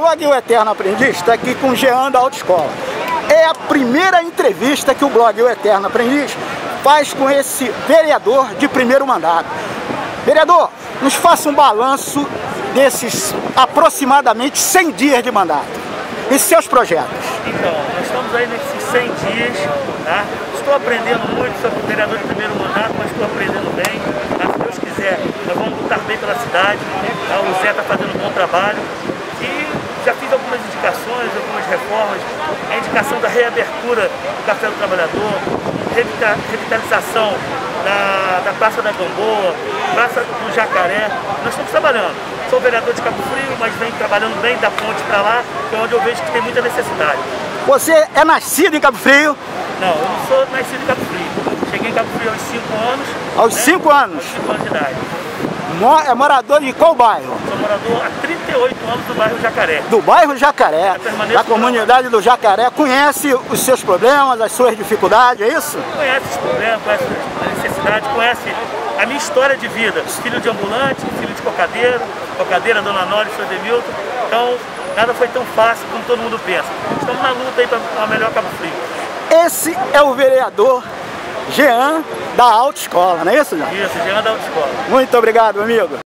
blog O Eterno Aprendiz está aqui com o Jean da Autoescola. É a primeira entrevista que o blog O Eterno Aprendiz faz com esse vereador de primeiro mandato. Vereador, nos faça um balanço desses aproximadamente 100 dias de mandato e seus projetos. Então, nós estamos aí nesses 100 dias, tá? Estou aprendendo muito o vereador de primeiro mandato, mas estou aprendendo bem, tá? Se Deus quiser, nós vamos lutar bem pela cidade, tá? O Zé está fazendo um bom trabalho reformas, a indicação da reabertura do Café do Trabalhador, revitalização da, da Praça da Gamboa, Praça do Jacaré, nós estamos trabalhando. Sou vereador de Cabo Frio, mas venho trabalhando bem da ponte para lá, que é onde eu vejo que tem muita necessidade. Você é nascido em Cabo Frio? Não, eu não sou nascido em Cabo Frio. Cheguei em Cabo Frio aos 5 anos. Aos 5 né? anos? Aos 5 anos de idade. É morador de qual bairro? Sou morador há 38 anos do bairro Jacaré. Do bairro Jacaré, da comunidade do Jacaré. Conhece os seus problemas, as suas dificuldades, é isso? Conhece os problemas, conhece as necessidades, conhece a minha história de vida. Filho de ambulante, filho de cocadeiro, cocadeira, Dona Nora Sr. Demilton. Então, nada foi tão fácil como todo mundo pensa. Estamos na luta aí para a melhor Cabo Frio. Esse é o vereador Jean da Autoescola, não é isso, Jean? Isso, Jean da Autoescola. Muito obrigado, amigo.